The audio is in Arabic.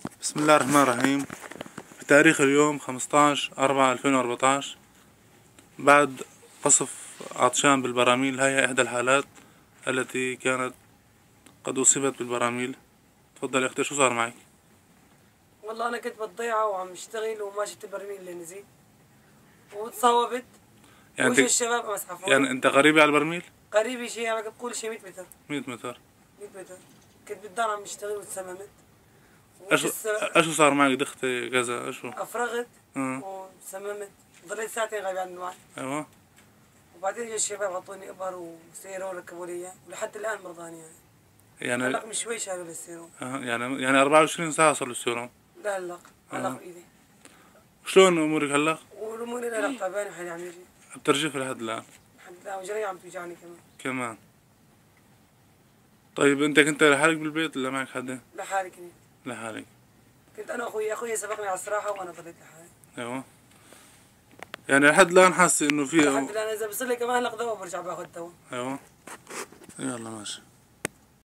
بسم الله الرحمن الرحيم. بتاريخ اليوم 15 4 2014 بعد قصف عطشان بالبراميل هاي إحدى الحالات التي كانت قد أصيبت بالبراميل. تفضل يا أختي شو صار معك؟ والله أنا كنت بالضيعة وعم اشتغل وما شفت البرميل اللي نزل وتصاوبت يعني وجه الشباب مسحفوني يعني أنت قريبة على البرميل؟ قريبي شيء أنا بقول شيء 100 متر. 100 متر. 100 متر. كنت بالدار عم اشتغل وتسممت. وجه إيش صار معك دختي كذا إيش هو؟ أفرغت آه. وسممت ضليت ساعتين غايب عن الوعي أيوه. وبعدين جا الشباب عطوني إبر وسيرون ركبوا لي ولحد الآن مرضاني يعني. يعني هلق من شوي شالوا لي السيرون. آه، يعني يعني 24 ساعة صار له السيروم لا هلق علق بإيدي. شلون أمورك هلأ؟ والأمور لا هلق تعبانة وحالي عم يجي. بترجف لحد الآن. لحد الآن وجري عم توجعني كمان. كمان. طيب أنت كنت لحالك بالبيت ولا معك حدا؟ لحالي كنت. لحالك كنت أنا وأخوي أخوي سبقني على الصراحة وأنا ضليت لحالي أيوه. يعني لحد الآن حاسة إنه لحد في الآن إذا بصير لي كمان دواء برجع بآخذ دواء. أيوه. يلا ماشي.